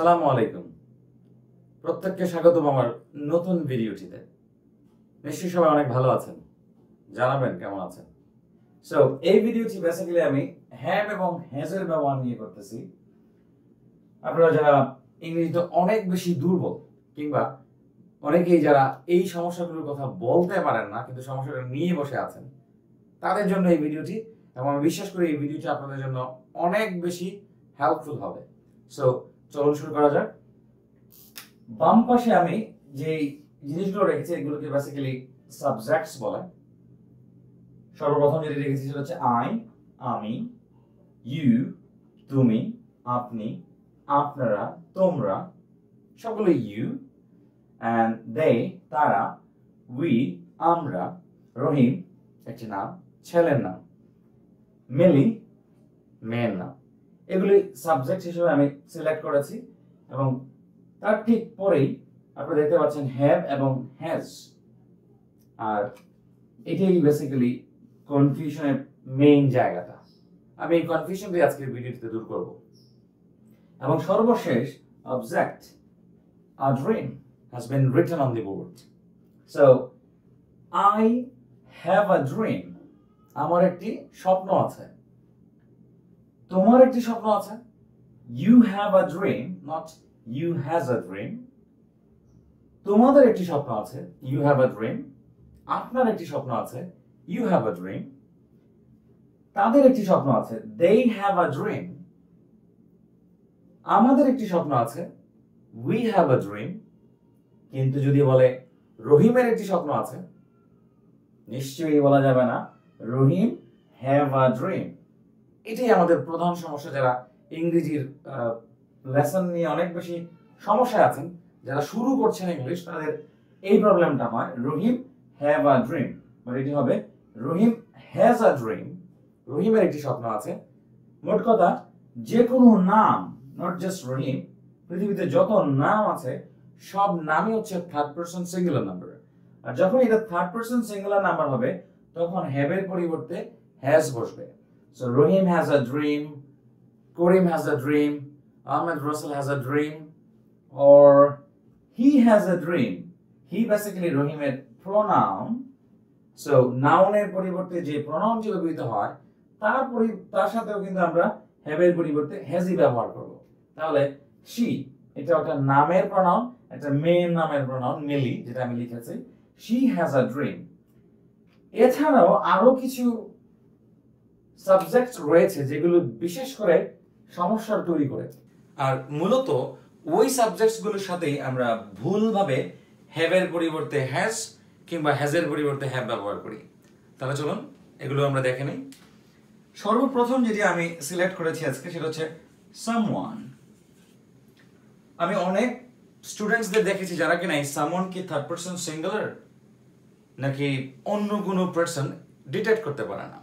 সালামু আলাইকুম। প্রত্যেককে স্বাগতম আমার নতুন ভিডিওটিতে। নিশ্চয়ই সবাই অনেক ভালো আছেন। জানাবেন কেমন আছেন? সো এই ভিডিওটি বেসিক্যালি আমি হ্যাভ এবং হ্যাজের ব্যবহার নিয়ে করতেছি। আপনারা যারা ইংরেজিতে অনেক বেশি দুর্বল কিংবা অনেকেই যারা এই সমস্যাগুলোর কথা বলতে পারেন না, কিন্তু সমস্যাটা নিয়ে বসে আছেন, তাদের জন্য এই ভিডিওটি এবং আমি বিশ্বাস করি এই ভিডিওটি আপনাদের জন্য অনেক বেশি হেল্পফুল হবে। সো চলুন শুরু করা যাক। বাম পাশে আমি যে জিনিসগুলো রেখেছি, এগুলোকে বেসিক্যালি সাবজেক্টস বলে। সর্বপ্রথম যেটি রেখেছি সেটা হচ্ছে আই আমি ইউ তুমি, আপনি, আপনারা, তোমরা সকলে ইউ অ্যান্ড দে তারা উই আমরা, রহিম, একটি নাম, ছেলের নাম, মেলি, মেয়ের নাম। এগুলি সাবজেক্ট হিসেবে আমি সিলেক্ট করেছি এবং তার ঠিক পরেই আপনি দেখতে পাচ্ছেন হ্যাভ এবং হ্যাজ আর এটাই বেসিক্যালি কনফিউশনের মেইন জায়গাটা। আমি এই কনফিউশন দিয়ে আজকের ভিডিওটিতে দূর করব। এবং সর্বশেষ object a dream has been written on the board so, I have a dream আমার একটি স্বপ্ন আছে। তোমার একটি স্বপ্ন আছে। You have a dream not you has a dream তোমাদের একটি স্বপ্ন আছে। ইউ হ্যাভ আ ড্রিম আপনার একটি স্বপ্ন আছে। ইউ হ্যাভ আ ড্রিম তাদের একটি স্বপ্ন আছে। দে হ্যাভ আ ড্রিম আমাদের একটি স্বপ্ন আছে। উই হ্যাভ আ ড্রিম কিন্তু যদি বলে রহিমের একটি স্বপ্ন আছে, নিশ্চয়ই বলা যাবে না, রহিম হ্যাভ আ ড্রিম এটাই আমাদের প্রধান সমস্যা যারা ইংরেজির লেসন নিয়ে অনেক বেশি সমস্যায় আছেন, যারা শুরু করছেন ইংলিশ তাদের এই প্রবলেমটা হয় রহিম হ্যাভ আ ড্রিম মানে এটি হবে, রহিম হ্যাজ আ ড্রিম রহিমের একটি স্বপ্ন আছে। মোট কথা যে কোনো নাম নট জাস্ট রহিম, পৃথিবীতে যত নাম আছে, সব নামই হচ্ছে থার্ড পার্সন সিঙ্গুলার নাম্বার আর যখন এটা থার্ড পার্সন সিঙ্গুলার নাম্বার হবে, তখন হ্যাভের পরিবর্তে হ্যাজ বসবে। So Rahim has a dream Karim has a dream Ahmed Rasel has a dream or he has a dream. He basically রহিমের pronoun. So noun পরিবর্তে যে প্রোনাউনটি ব্যবহৃত হয়, তার তার সাথেও কিন্তু আমরা have এর পরিবর্তে has ই ব্যবহার করব। তাহলে she, এটা একটা নামের প্রোনাউন একটা মেয়ের নামের প্রোনাউন মিলি যেটা আমি লিখেছি, she has a dream. এছাড়াও আরও কিছু সাবজেক্ট রয়েছে যেগুলো বিশেষ করে সমস্যার তৈরি করে। আর মূলত ওই সাবজেক্টসগুলোর সাথেই আমরা ভুলভাবে হ্যাভের পরিবর্তে হ্যাজ কিংবা হ্যাজের পরিবর্তে হ্যাভ ব্যবহার করি। তাহলে চলুন, এগুলো আমরা দেখে নিই। সর্বপ্রথম যেটি আমি সিলেক্ট করেছি আজকে সেটা হচ্ছে সামওয়ান আমি অনেক স্টুডেন্টসদের দেখেছি যারা কিনা এই সামওয়ান কি থার্ড পার্সন সিঙ্গুলার নাকি অন্য কোনো পার্সন ডিটেক্ট করতে পারে না।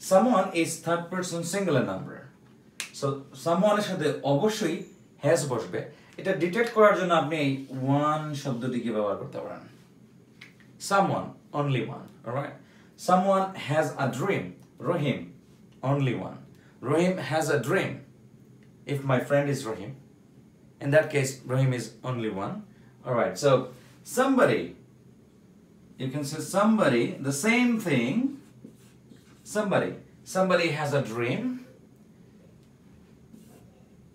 Someone is third person singular number so সামওয়ানের সাথে অবশ্যই হ্যাজ বসবে। এটা ডিটেক্ট করার জন্য আপনি এই ওয়ান শব্দটিকে ব্যবহার করতে পারেন? Someone only one alright someone has a dream Rahim only one Rahim has a dream if my friend is Rahim. In that case, Rahim is only one. Alright, so somebody, you can say somebody, the same thing, somebody, somebody has a dream.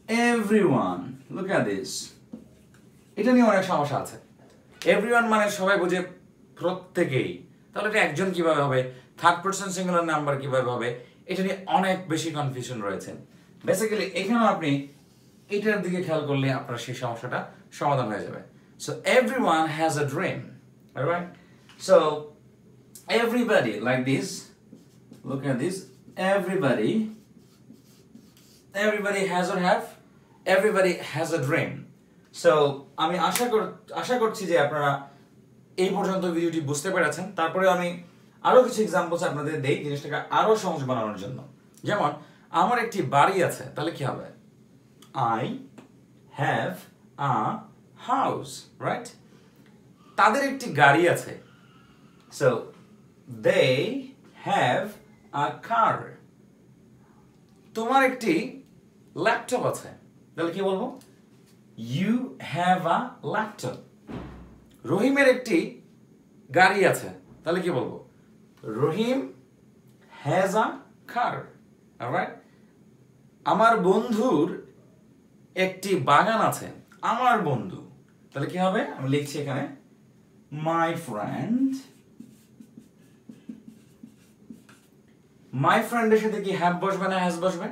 Everyone, look at this. এটা নিয়ে অনেক সমস্যা আছে। Everyone মানে সবাই বুঝে প্রত্যেকেই। তাহলে এটা একজন কীভাবে হবে? থার্ড পার্সন সিঙ্গুলার নাম্বার কীভাবে হবে? এটা নিয়ে অনেক বেশি কনফিউশন রয়েছে। বেসিক্যালি এখানেও আপনি এটার দিকে খেয়াল করলে আপনার সেই সমস্যাটা সমাধান হয়ে যাবে। So everyone has a dream right so everybody like this look at this. Everybody everybody has or have, everybody has a dream. So, আমি আশা কর, আশা করছি যে আপনারা এই পর্যন্ত ভিডিওটি বুঝতে পেরেছেন। তারপরে আমি আরও কিছু এক্সাম্পলস আপনাদের দেই, জিনিসটাকে আরও সহজ বানানোর জন্য। যেমন, আমার একটি বাড়ি আছে, তাহলে কি হবে? I have a house right তাদের একটি গাড়ি আছে। So they have car? তোমার একটি ল্যাপটপ আছে। তাহলে কি বলব? ইউ হ্যাভ আ ল্যাপটপ রহিমের একটি গাড়ি আছে। তাহলে কি বলব? রহিম হ্যাজ আ কার আমার বন্ধুর একটি বাগান আছে। আমার বন্ধু। তাহলে কি হবে? আমি লিখছি এখানে মাই ফ্রেন্ড মাই ফ্রেন্ডের সাথে কি হ্যাভ বসবে না হ্যাজ বসবে?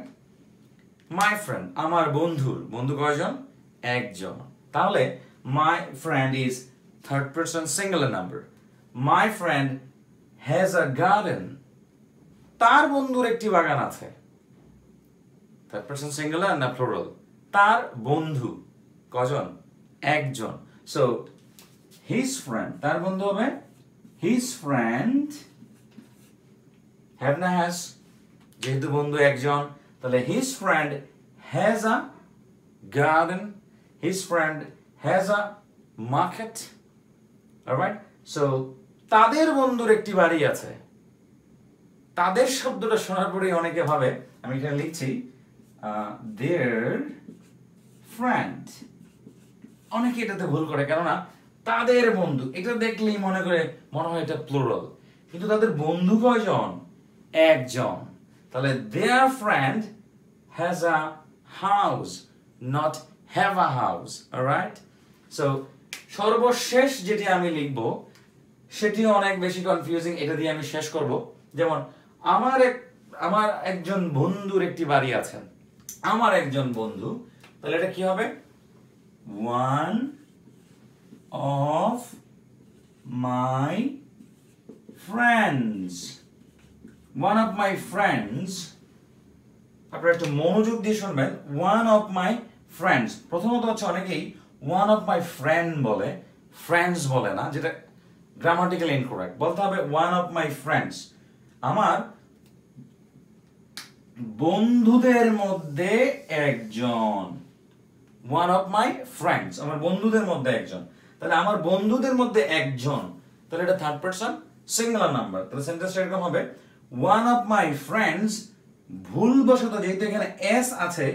মাই ফ্রেন্ড আমার বন্ধুর। বন্ধু কয়জন? একজন। তাহলে my friend is third person singular number my friend has a garden তার বন্ধুর একটি বাগান আছে। থার্ড পার্সন সিঙ্গুলার না প্লুরাল তার বন্ধু। কজন? একজন। সো হিজ ফ্রেন্ড তার বন্ধু হবে হিজ ফ্রেন্ড হ্যাভ না হ্যাজ যেহেতু বন্ধু একজন, তাহলে his friend has a garden his friend has a market right so তাদের বন্ধুর একটি বাড়ি আছে। তাদের শব্দটা শোনার পরে অনেকে ভাবে, আমি এখানে লিখছি দেয়ার ফ্রেন্ড অনেকে এটাতে ভুল করে, কেননা তাদের বন্ধু, এটা দেখলেই মনে করে, মনে হয় এটা প্লুরাল কিন্তু তাদের বন্ধু কয়জন? একজন। তাহলে their friend has a house not have a house right so সর্বশেষ যেটি আমি লিখব, সেটি অনেক বেশি কনফিউজিং এটা দিয়ে আমি শেষ করব। যেমন, আমার এক, আমার একজন বন্ধুর একটি বাড়ি আছেন আমার একজন বন্ধু, তাহলে এটা কি হবে? One of my friends one of my friends আপনারা একটু মনোযোগ দিয়ে শুনবেন ওয়ান অফ মাই ফ্রেন্ডস প্রথমত হচ্ছে অনেকেই ওয়ান অফ মাই ফ্রেন্ড বলে ফ্রেন্ডস বলে না, যেটা গ্রামাটিক্যাল ইনকোরেক্ট বলতে হবে ওয়ান অফ মাই ফ্রেন্ডস আমার বন্ধুদের মধ্যে একজন ওয়ান অফ মাই ফ্রেন্ডস আমার বন্ধুদের মধ্যে একজন, তাহলে আমার বন্ধুদের মধ্যে একজন, তাহলে এটা থার্ড পারসন সিঙ্গুলার নাম্বার তাহলে সেন্টেন্সটা এরকম হবে ওয়ান অফ মাই ফ্রেন্ডস ভুলবশত যেহেতু এখানে এস আছে,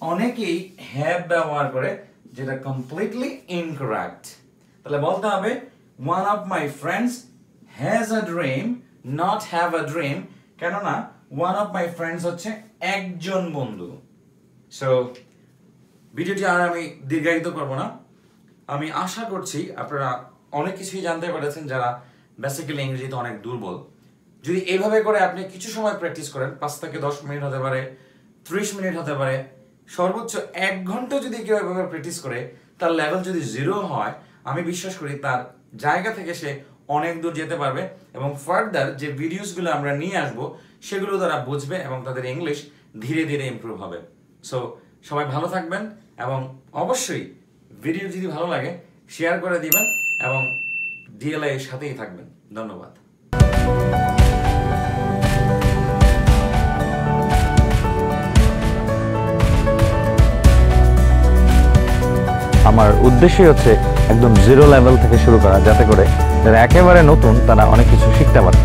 অনেকেই হ্যাভ ব্যবহার করে, যেটা কমপ্লিটলি ইনকারেক্ট তাহলে বলতে হবে one of my friends has a dream not have a dream কেননা ওয়ান অফ মাই ফ্রেন্ডস হচ্ছে একজন বন্ধু। সো ভিডিওটি আর আমি দীর্ঘায়িত করব না। আমি আশা করছি আপনারা অনেক কিছুই জানতে পেরেছেন যারা বেসিক্যালি ইংরেজিতে অনেক দুর্বল। যদি এইভাবে করে আপনি কিছু সময় প্র্যাকটিস করেন, পাঁচ থেকে দশ মিনিট হতে পারে, ত্রিশ মিনিট হতে পারে, সর্বোচ্চ এক ঘণ্টা যদি কেউ এভাবে প্র্যাকটিস করে, তার লেভেল যদি জিরো হয়, আমি বিশ্বাস করি তার জায়গা থেকে সে অনেক দূর যেতে পারবে এবং ফার্দার যে ভিডিওসগুলো আমরা নিয়ে আসব, সেগুলো তারা বুঝবে এবং তাদের ইংলিশ ধীরে ধীরে ইমপ্রুভ হবে। সো সবাই ভালো থাকবেন এবং অবশ্যই ভিডিও যদি ভালো লাগে শেয়ার করে দিবেন এবং ডিএলআই এর সাথেই থাকবেন। ধন্যবাদ। আমার উদ্দেশ্যই হচ্ছে একদম জিরো লেভেল থেকে শুরু করা, যাতে করে যারা একেবারে নতুন, তারা অনেক কিছু শিখতে পারে।